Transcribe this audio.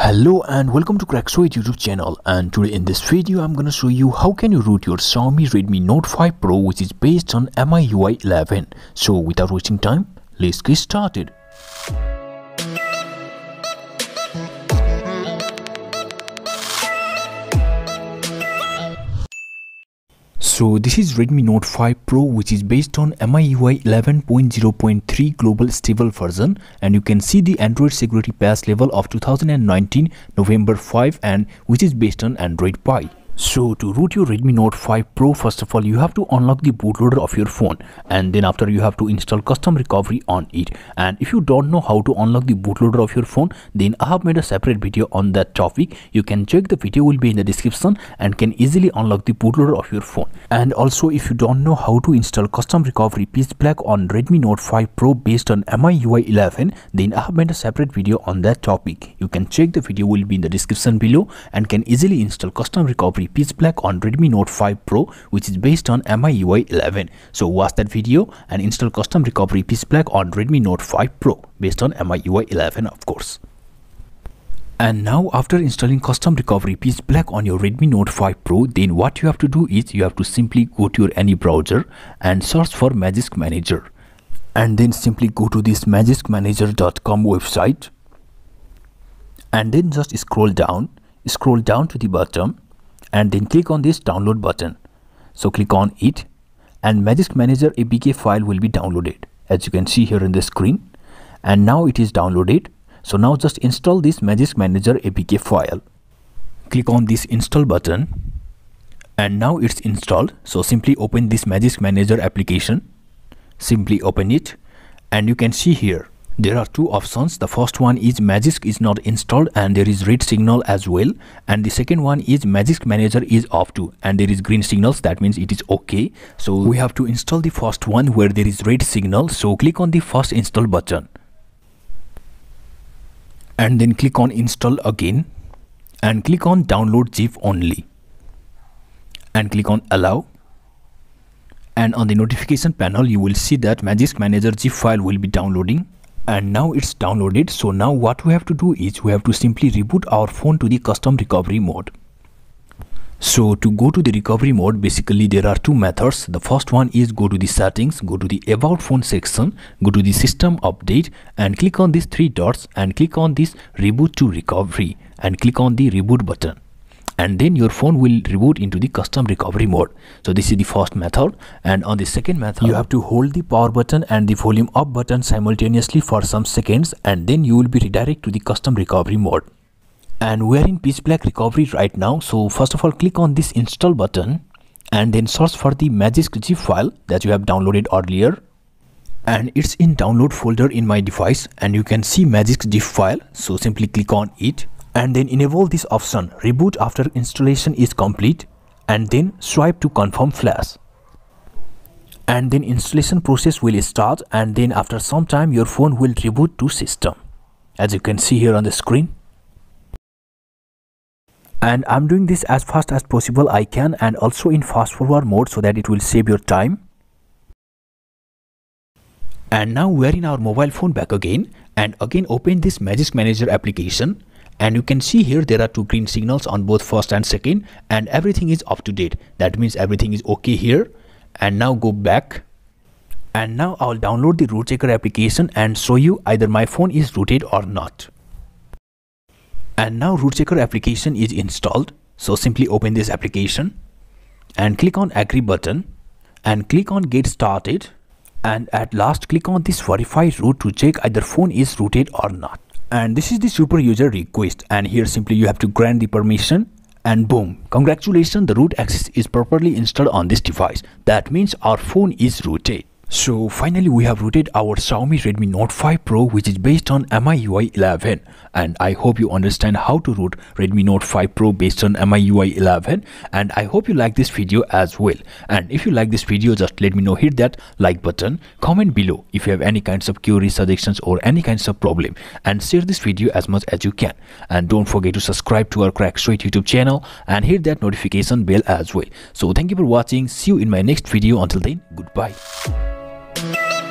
Hello and welcome to Craxoid YouTube channel and today in this video I'm gonna show you how can you root your Xiaomi Redmi Note 5 Pro which is based on MIUI 11. So without wasting time, let's get started. So this is Redmi Note 5 Pro which is based on MIUI 11.0.3 global stable version and you can see the Android security patch level of 2019 November 5 and which is based on Android Pie. So to root your Redmi Note 5 Pro first of all you have to unlock the bootloader of your phone and then after you have to install custom recovery on it. And if you don't know how to unlock the bootloader of your phone then I have made a separate video on that topic. You can check the video will be in the description and can easily unlock the bootloader of your phone. And also if you don't know how to install custom recovery pitch black on Redmi Note 5 Pro based on MIUI 11 then I have made a separate video on that topic. You can check the video will be in the description below and can easily install custom recovery pitch black on Redmi Note 5 Pro which is based on MIUI 11. So watch that video and install custom recovery pitch black on Redmi Note 5 Pro based on MIUI 11 of course. And now after installing custom recovery pitch black on your Redmi Note 5 Pro then what you have to do is you have to simply go to your any browser and search for Magisk Manager and then simply go to this magiskmanager.com website and then just scroll down scroll down to the bottom and then click on this download button. So click on it and magisk manager apk file will be downloaded as you can see here in the screen. And now it is downloaded. So now just install this magisk manager apk file. Click on this install button and now it's installed. So simply open this magisk manager application. Simply open it and you can see here there are two options. The first one is magisk is not installed and there is red signal as well. And the second one is magisk manager is off too and there is green signals. That means it is okay. So we have to install the first one where there is red signal. So click on the first install button. And then click on install again. And click on download zip only. And click on allow. And on the notification panel you will see that magisk manager zip file will be downloading and now it's downloaded. So now what we have to do is we have to simply reboot our phone to the custom recovery mode. So to go to the recovery mode basically there are two methods. The first one is go to the settings go to the about phone section go to the system update and click on these three dots and click on this reboot to recovery and click on the reboot button and then your phone will reboot into the custom recovery mode. So this is the first method. And on the second method you have to hold the power button and the volume up button simultaneously for some seconds and then you will be redirected to the custom recovery mode. And we are in pitch black recovery right now. So first of all click on this install button and then search for the magisk zip file that you have downloaded earlier. And it's in download folder in my device and you can see magisk zip file. So simply click on it and then enable this option reboot after installation is complete and then swipe to confirm flash. And then installation process will start and then after some time your phone will reboot to system. As you can see here on the screen. And I'm doing this as fast as possible I can and also in fast forward mode so that it will save your time. And now we're in our mobile phone back again and again open this magisk Manager application and you can see here there are two green signals on both first and second and everything is up to date. That means everything is okay here. And now go back. And now I'll download the root checker application and show you either my phone is rooted or not. And now root checker application is installed. So simply open this application and click on agree button and click on get started. And at last click on this verify root to check either phone is rooted or not and this is the super user request. And here simply you have to grant the permission. And boom congratulations the root access is properly installed on this device. That means our phone is rooted so finally we have rooted our Xiaomi Redmi Note 5 Pro which is based on MIUI 11 and I hope you understand how to root Redmi Note 5 Pro based on MIUI 11 and I hope you like this video as well. And if you like this video just let me know hit that like button comment below if you have any kinds of queries suggestions or any kinds of problem. And share this video as much as you can. And don't forget to subscribe to our Craxoid YouTube channel and hit that notification bell as well. So thank you for watching. See you in my next video. Until then goodbye Thank you.